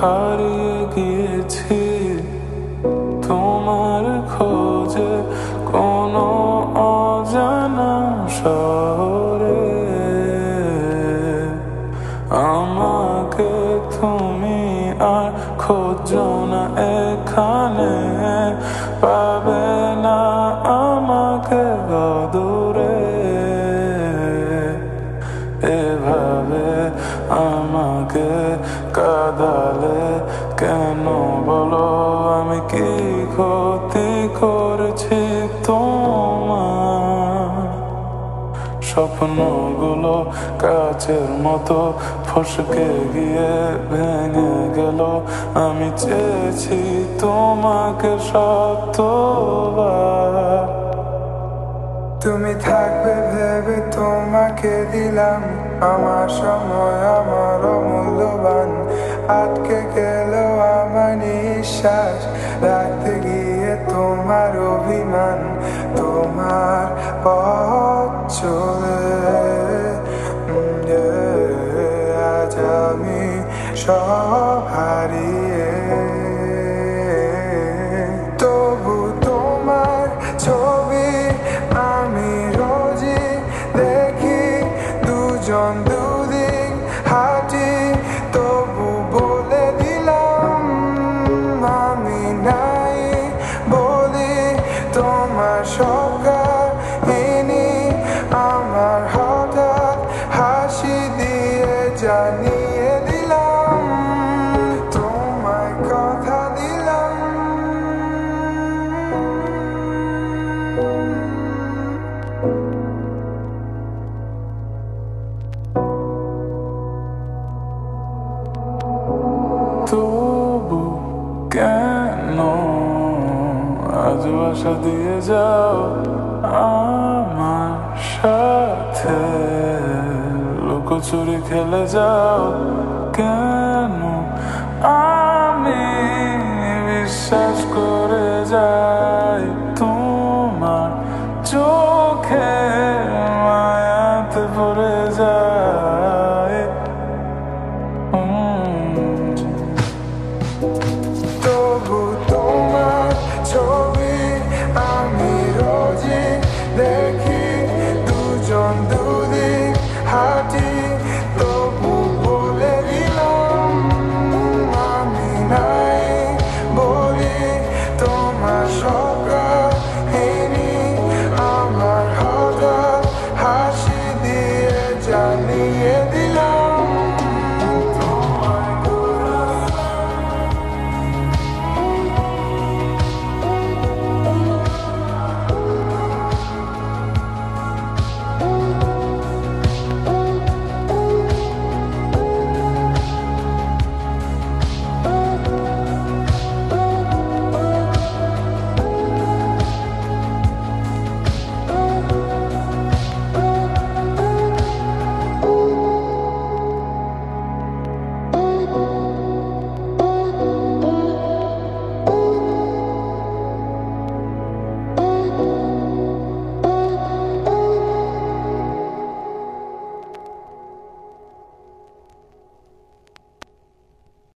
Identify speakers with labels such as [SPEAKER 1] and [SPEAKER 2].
[SPEAKER 1] হারিয়ে গিয়েছি, তোমার খোঁজে কোনো অজানা শহরে। আমাকে তুমি আর খোঁজো না এখানে, পাবে না আমাকে গদ করেছি তোমার স্বপ্নগুলো কাচের মতো ফসকে গিয়ে ভেঙে গেল। আমি চেয়েছি তোমাকে শতবার
[SPEAKER 2] তুমি থাকবে ভেবে তোমাকে দিলাম, আমার সময়, আমার মূল্যবান আটকে গেল আমার নিঃশ্বাস রাখতে তোমার অভিমান তোমার পথ আজ আমি সব
[SPEAKER 1] আজ বাসা দিয়ে যাও আমার সাথে। লুকোচুরি খেলে যাও কেন? আমি on the